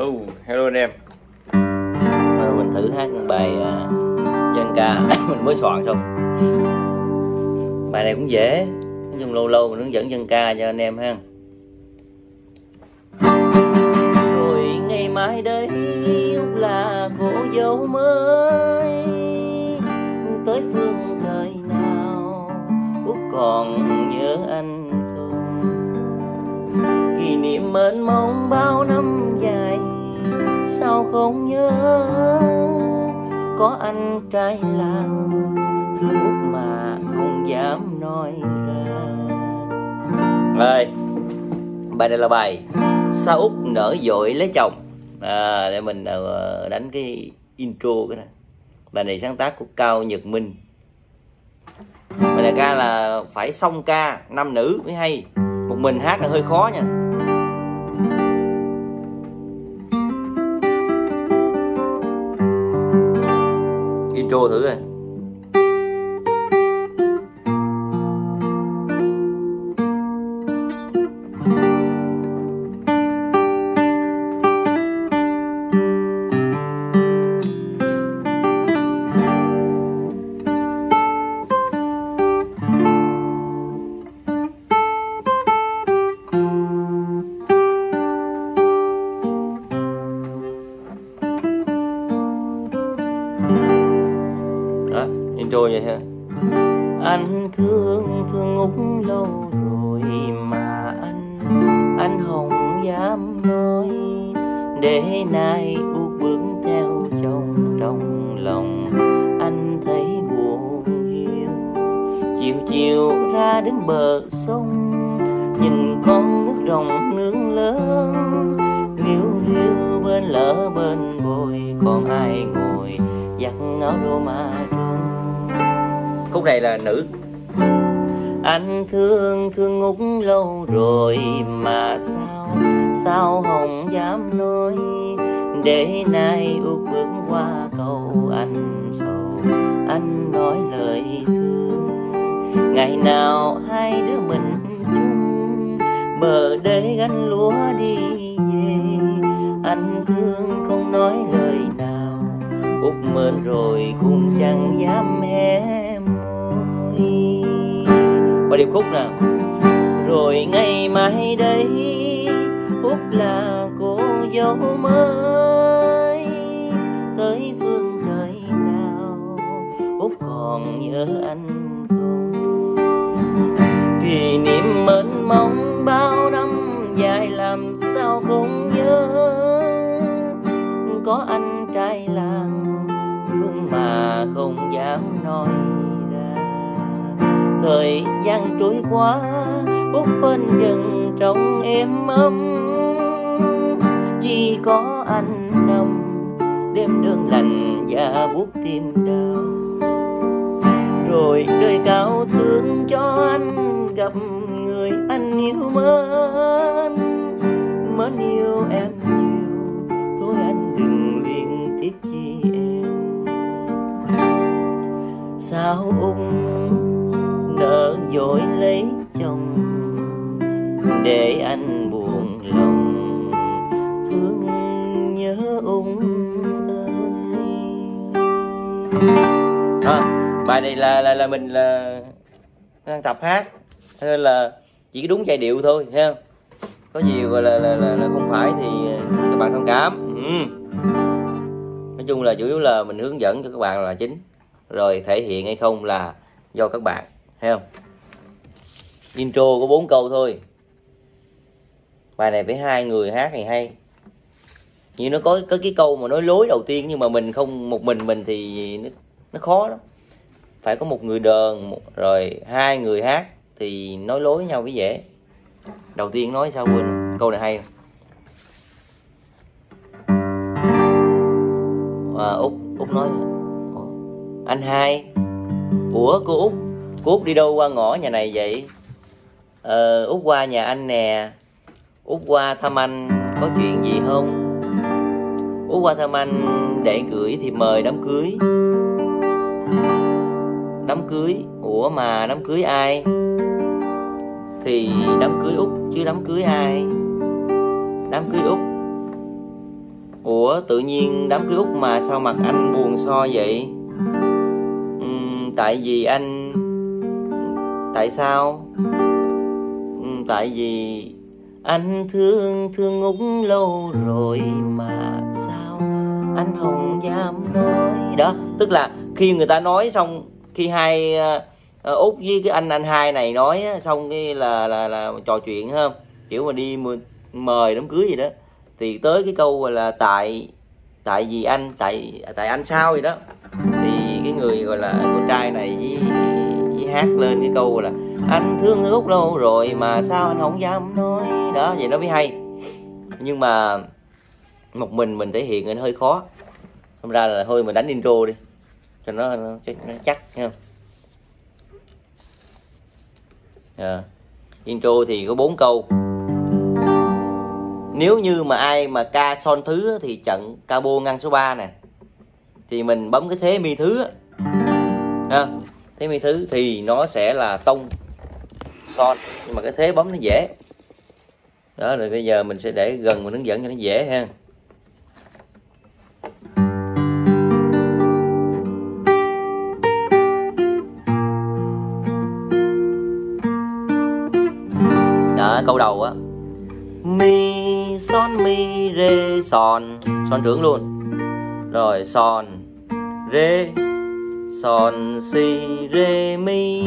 Oh, hello anh em. Rồi mình thử hát một bài uh, dân ca. Mình mới soạn xong bài này cũng dễ. Nói chung lâu lâu mình hướng dẫn dân ca cho anh em ha. Rồi ngày mai đây Úc là cô dâu mới. Tới phương trời nào Úc còn nhớ anh kỷ niệm mênh mông bao năm dài. Sao không nhớ có anh trai làng thương út mà không dám nói ra. Ơi bài này là bài sao út nở dội lấy chồng? À, để mình à, đánh cái intro cái này bài này sáng tác của cao nhật minh. Bài này ca là phải song ca nam nữ mới hay. Một mình hát là hơi khó nha. Chô thử coi. Để nay út bước theo chồng trong lòng anh thấy buồn hiu. Chiều chiều ra đến bờ sông nhìn con nước rồng nương lớn. Liêu liêu bên lỡ bên bồi còn ai ngồi giặt áo đô ma trung khúc này là nữ. Anh thương thương ngút lâu rồi mà sao? Sao không dám nói. Để nay út bước qua cầu anh sầu, anh nói lời thương. Ngày nào hai đứa mình chung, bờ đê gánh lúa đi về. Anh thương không nói lời nào út mến rồi cũng chẳng dám hé môi. Qua điệp khúc nè rồi ngày mai đây út là cô dấu mới tới phương trời nào. Út còn nhớ anh không? Kỷ niệm mênh mong bao năm dài làm sao không nhớ? Có anh trai làng thương mà không dám nói ra. Thời gian trôi qua út bên rừng trong êm ấm chỉ có anh nằm, đêm đơn lành và buốt tim đau. Rồi đời cao thương cho anh, gặp người anh yêu mến. Mến yêu em nhiều, thôi anh đừng liên tiếp chi em. Sao ung nỡ dối lấy chồng, để anh à, bài này là là là mình là đang tập hát. Nên là chỉ đúng giai điệu thôi ha không? Có gì gọi là, là, là, là không phải thì ờ, các bạn thông cảm. Ừ. nói chung là chủ yếu là mình hướng dẫn cho các bạn là chính. Rồi thể hiện hay không là do các bạn thấy không? Intro có bốn câu thôi. Bài này phải hai người hát thì hay. Như nó có có cái câu mà nói lối đầu tiên nhưng mà mình không một mình mình thì nó, nó khó lắm. Phải có một người đờn một, rồi hai người hát thì nói lối nhau mới dễ. Đầu tiên nói sao quên câu này hay. Nè. à, út út nói. Anh hai. Ủa cô út? Cô út đi đâu qua ngõ nhà này vậy? Ờ, út qua nhà anh nè. Út qua thăm anh có chuyện gì không? Út qua thăm anh để gửi thì mời đám cưới đám cưới ủa mà đám cưới ai? Thì đám cưới út chứ đám cưới ai? Đám cưới út ủa tự nhiên đám cưới út mà sao mặt anh buồn so vậy? Uhm, tại vì anh tại sao? Uhm, tại vì anh thương thương út lâu rồi mà sao anh không dám nói đó? Tức là khi người ta nói xong khi hai uh, út với cái anh anh hai này nói xong cái là là là trò chuyện không kiểu mà đi mời đám cưới gì đó thì tới cái câu là tại tại vì anh tại tại anh sao gì đó thì cái người gọi là con trai này với, với hát lên cái câu là anh thương út lâu rồi mà sao anh không dám nói đó vậy nó mới hay. Nhưng mà một mình mình thể hiện nó hơi khó. Không ra là thôi mình đánh intro đi cho nó, nó, nó chắc nha yeah. Dạ. intro thì có bốn câu. Nếu như mà ai mà ca son thứ thì trận cabo ngăn số 3 nè. Thì mình bấm cái thế mi thứ ha thế mi thứ thì nó sẽ là tông son nhưng mà cái thế bấm nó dễ. Đó rồi bây giờ mình sẽ để gần mình hướng dẫn cho nó dễ ha. Câu đầu á. Mi son mi rê son. Son trưởng luôn. Rồi, son rê son si rê mi.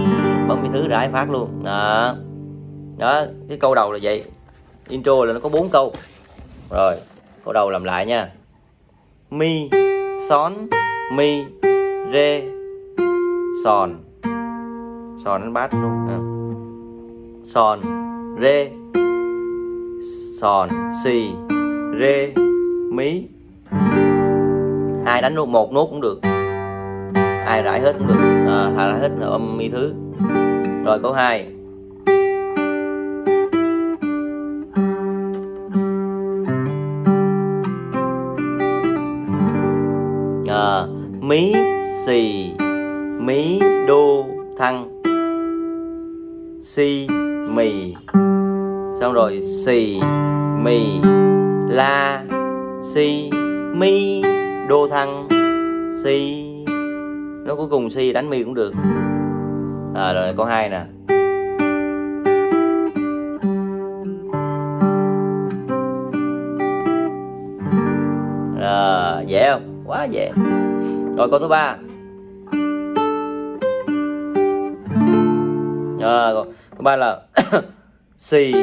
Bấm mi thứ rải phát luôn. Đó. Đó, cái câu đầu là vậy. Intro là nó có bốn câu. Rồi, câu đầu làm lại nha. Mi son mi rê son. Son đánh bát luôn. Ha. son rê. Sòn, si rê mí. Ai đánh nốt một nốt cũng được. Ai rải hết cũng được. À, rải hết là âm mi thứ. Rồi câu hai. À, mí xì mí đô thăng. Si mì xong rồi xì mì la si mi đô thăng si nó cuối cùng si đánh mi cũng được. À, rồi câu hai nè. À, dễ không? Quá dễ. Rồi câu thứ ba. À, câu ba là xì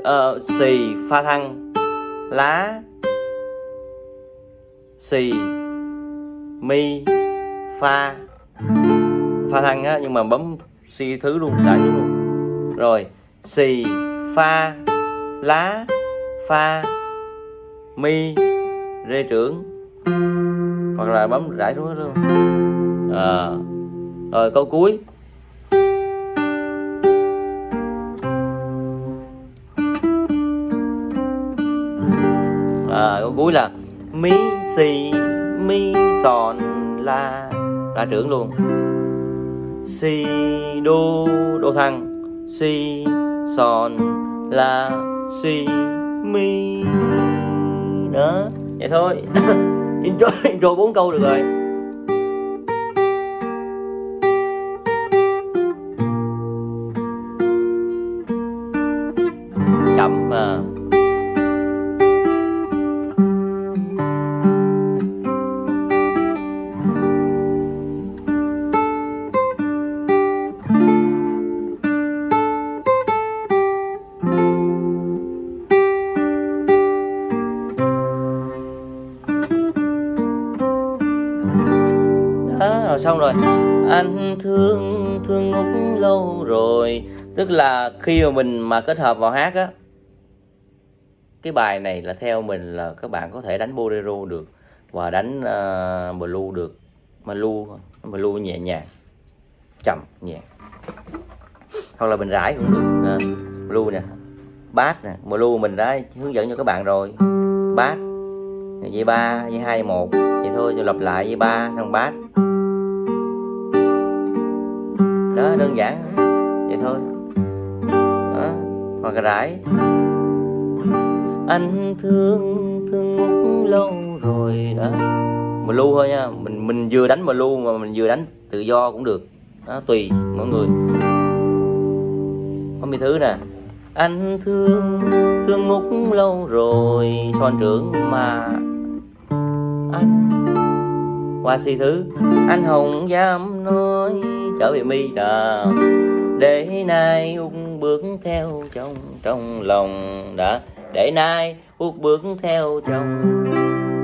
uh, xì pha thăng. Lá. Xì. Mi. Pha. Pha thăng á nhưng mà bấm xì thứ luôn đại thứ luôn. Rồi xì pha. Lá. Pha. Mi. Rê trưởng. Hoặc là bấm rải xuống luôn. À, rồi câu cuối. À, câu cuối là mi si mi son la. La trưởng luôn. Si đô đô thăng. Si son la si mi đó vậy thôi. Intro intro bốn câu được rồi. Tức là khi mà mình mà kết hợp vào hát á cái bài này là theo mình là các bạn có thể đánh bolero được và đánh uh, blue được. Mà lu blue nhẹ nhàng chậm nhẹ. Hoặc là mình rải cũng được. Uh, blue nè bass nè. Blue mình đã hướng dẫn cho các bạn rồi. Bass dây ba dây hai một. Vậy thôi cho lặp lại dây ba xong bass. Đó đơn giản. Vậy thôi hoặc gái rải anh thương thương ngút lâu rồi đó. Mình lưu thôi nha, mình mình vừa đánh mà lưu mà mình vừa đánh, tự do cũng được. Đó, tùy mọi người. Có mấy thứ nè. Anh thương thương ngút lâu rồi son trưởng mà anh? Qua si thứ, anh hồng dám nói, trở về mi đà để nay út bước theo trong trong lòng đã để nay út bước theo trong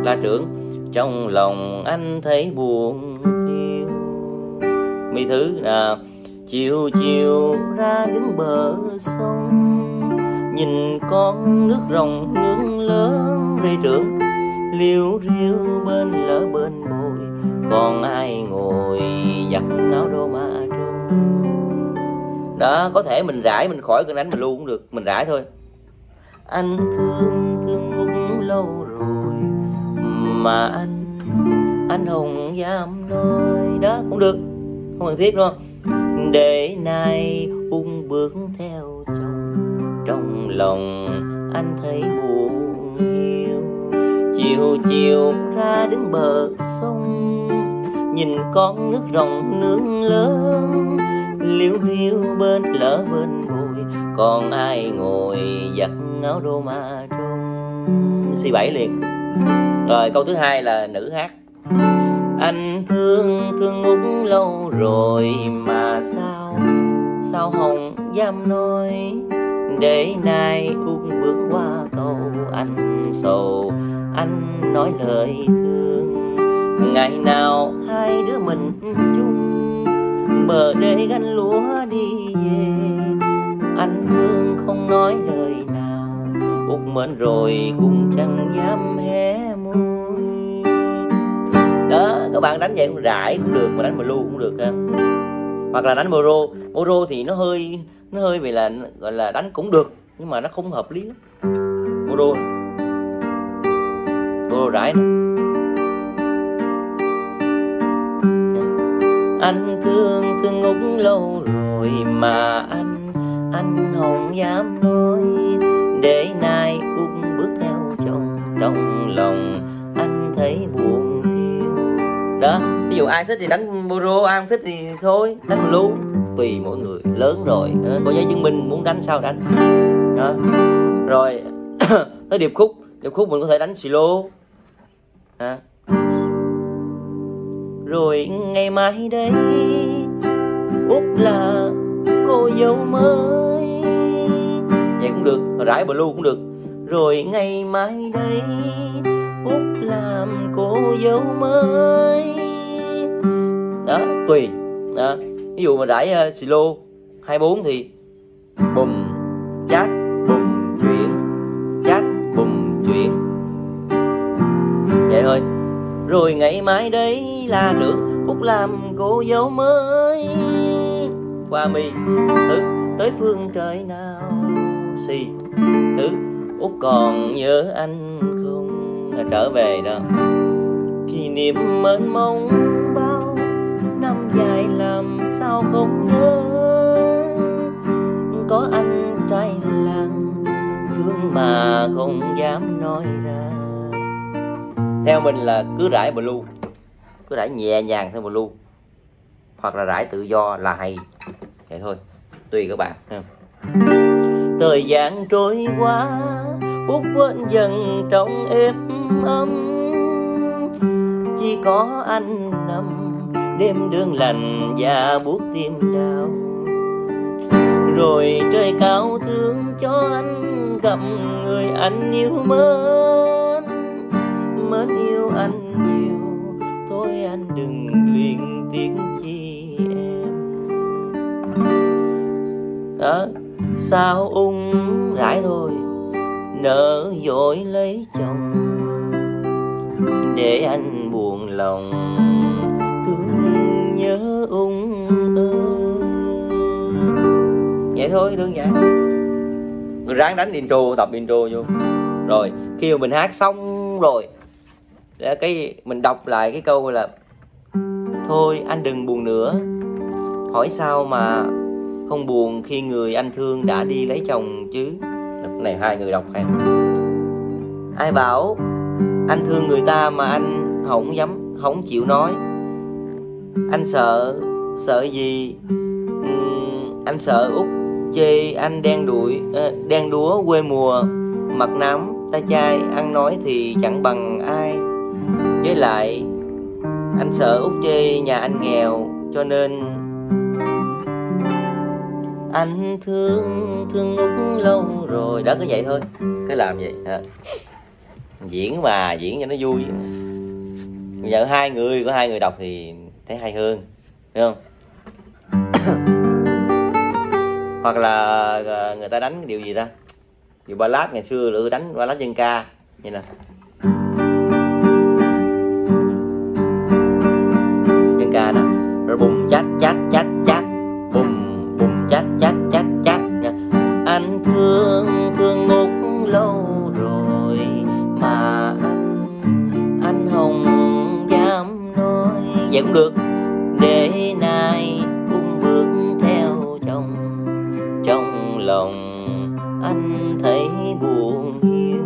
là trưởng, trong lòng anh thấy buồn thiếu mi thứ là chiều chiều ra đứng bờ sông. Nhìn con nước rồng nước lớn rê trưởng liêu riêu bên lỡ bên môi còn ai ngồi giặt áo đô ma đó, có thể mình rải mình khỏi cơn đánh mình luôn cũng được, mình rải thôi. Anh thương thương ngút lâu rồi, mà anh anh không dám nói. Đó cũng được, không cần thiết đâu để nay ung bước theo chồng, trong lòng anh thấy buồn hiu. Chiều chiều ra đứng bờ sông, nhìn con nước rồng nương lớn liêu hiu bên lỡ bên vui còn ai ngồi giặt áo đô ma trung si bảy liền. Rồi câu thứ hai là nữ hát. Anh thương thương út lâu rồi mà sao sao hồng dám nói? Để nay ung bước qua cầu anh sầu, anh nói lời thương. Ngày nào hai đứa mình chung bờ để gánh lúa đi về. Anh thương không nói lời nào, út mến rồi cũng chẳng dám hé môi. Đó, các bạn đánh vậy cũng rải cũng được, mà đánh blue cũng được ha. Hoặc là đánh moro moro thì nó hơi nó hơi vì là, gọi là đánh cũng được, nhưng mà nó không hợp lý lắm. Moro moro rải này. Anh thương thương ngút lâu rồi mà anh anh không dám nói. Để nay út bước theo chồng trong lòng, anh thấy buồn thiêu. Đó, ví dụ ai thích thì đánh boro, ai không thích thì thôi, đánh lú tùy mỗi người, lớn rồi có giấy chứng minh muốn đánh sao đánh. Đó. Rồi, tới điệp khúc. Điệp khúc mình có thể đánh silo. À rồi ngày mai đây út là cô dâu mới. Vậy cũng được rải blue cũng được. Rồi ngày mai đây út làm cô dâu mới. Đó tùy. Đó. ví dụ mà rải uh, ờ, silo 24 thì bùm chát bùm chuyển chát bùm chuyển rồi ngày mai đây là lượng út làm cô dâu mới. Qua mi thứ tới phương trời nào xì thứ út còn nhớ anh không? À, trở về đó. Kỷ niệm mênh mông bao năm dài làm sao không nhớ? Có anh trai làng thương mà không dám nói ra theo mình là cứ rải blue. Cứ rải nhẹ nhàng theo blue. Hoặc là rải tự do là hay. Vậy thôi, tùy các bạn thời gian trôi qua út quên dần trong êm ấm. Chỉ có anh nằm, đêm đường lành và buốt tim đau. Rồi trời cao thương cho anh, gặp người anh yêu mến mến yêu anh nhiều. Thôi anh đừng luyện tiếng chi em. Đó sao ung rãi thôi, nỡ dội lấy chồng. Để anh buồn lòng, thương nhớ ung ơi vậy thôi, đơn giản. Ráng đánh intro, tập intro vô. Rồi, khi mà mình hát xong rồi cái mình đọc lại cái câu là thôi anh đừng buồn nữa. Hỏi sao mà không buồn khi người anh thương đã đi lấy chồng chứ? Này hai người đọc hay. Ai bảo anh thương người ta mà anh không dám không chịu nói? Anh sợ sợ gì? Ừ, anh sợ út chê anh đen đuổi ờ, đen đúa quê mùa mặt nám tay chai ăn nói thì chẳng bằng với lại, anh sợ út chê nhà anh nghèo, cho nên anh thương thương út lâu rồi. Đó, cứ vậy thôi, cứ làm vậy. Hả diễn mà diễn cho nó vui. Bây giờ hai người, có hai người đọc thì thấy hay hơn, thấy không? Hoặc là ờ, người ta đánh điều gì ta? Điều ballad ngày xưa là đánh ballad dân ca như nè. Rồi bùng chát chát chát chát, bùng bùng chát chát chát chát. Anh thương thương ngục lâu rồi mà anh anh không dám nói. Vậy cũng được, để nay cũng bước theo chồng. Trong lòng anh thấy buồn hiu.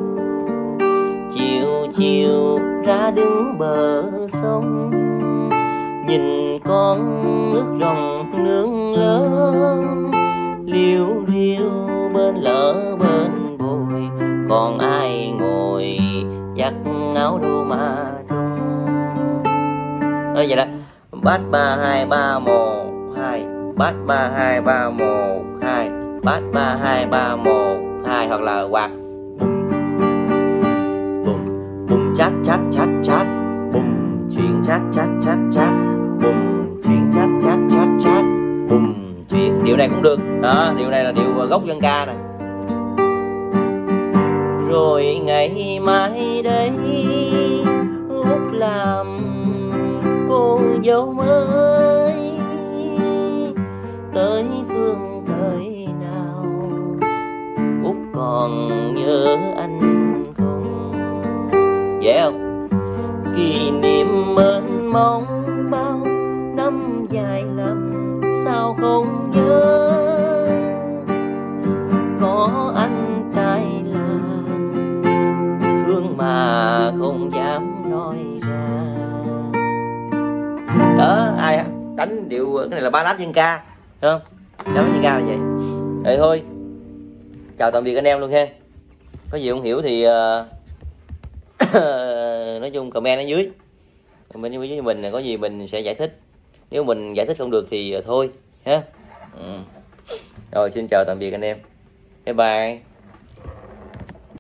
Chiều chiều ra đứng bờ sông nhìn con nước rồng nướng lớn, liêu riêu bên lỡ bên bồi còn ai ngồi giặt áo đu mà trông. Vậy đó, bát ba hai ba một hai, bát ba hai ba một hai, bát ba hai ba một hai, hoặc là quạt. Bùm bùm chát chát chát chát bùm, chuyện chát chát chát chát điệu này cũng được. Đó điệu này là điệu gốc dân ca nè rồi ngày mai đây út làm cô dâu mới. Tới phương thời nào út còn nhớ anh không? Dễ không? Kỷ niệm mênh mông bao năm dài lắm sao không? Nhớ có anh trai làng thương mà không dám nói ra. Đó ai á? đánh điệu cái này là ba lát dân ca đúng không? Ba dân ca là vậy. Vậy thôi chào tạm biệt anh em luôn ha. Có gì không hiểu thì uh, nói chung comment ở dưới. Mình dưới mình có gì mình sẽ giải thích. Nếu mình giải thích không được thì ờ, thôi ha ừ. rồi xin chào tạm biệt anh em bye bye